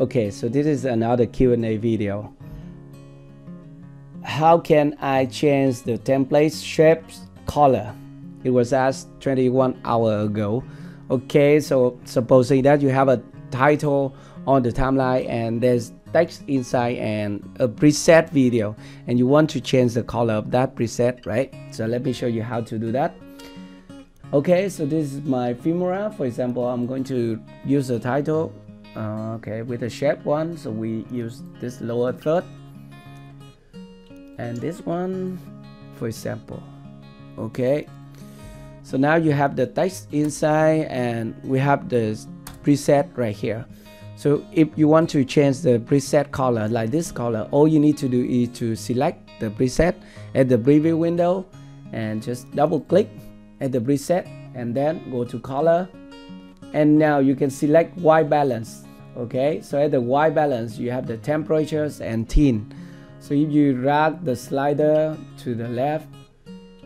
okay so this is another Q&A video. How can I change the template shape color? It was asked 21 hour ago. Okay so supposing that you have a title on the timeline and there's text inside and a preset video and you want to change the color of that preset right? So let me show you how to do that. Okay so this is my Filmora for example I'm going to use the title okay with the shape one so we use this lower third. And this one for example. Okay so now you have the text inside and we have the preset right here. So if you want to change the preset color like this color all you need to do is to select the preset at the preview window and just double click at the preset and then go to color. And now you can select white balance okay? So at the white balance you have the temperatures and tint. So if you drag the slider to the left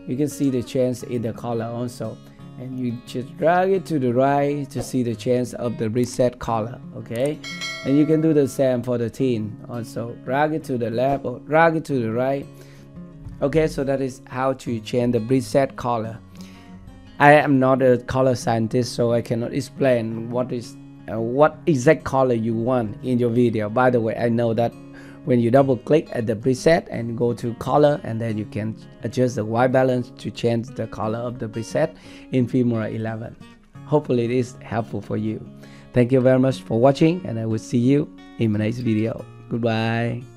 you can see the change in the color also. And you just drag it to the right to see the change of the preset color okay? And you can do the same for the tint also. Drag it to the left or drag it to the right okay? So that is how to change the preset color. I am not a color scientist so I cannot explain what is uh, what exact color you want in your video by the way I know that when you double click at the preset and go to color and then you can adjust the white balance to change the color of the preset in Filmora 11. Hopefully it is helpful for you. Thank you very much for watching and I will see you in my next video. Goodbye.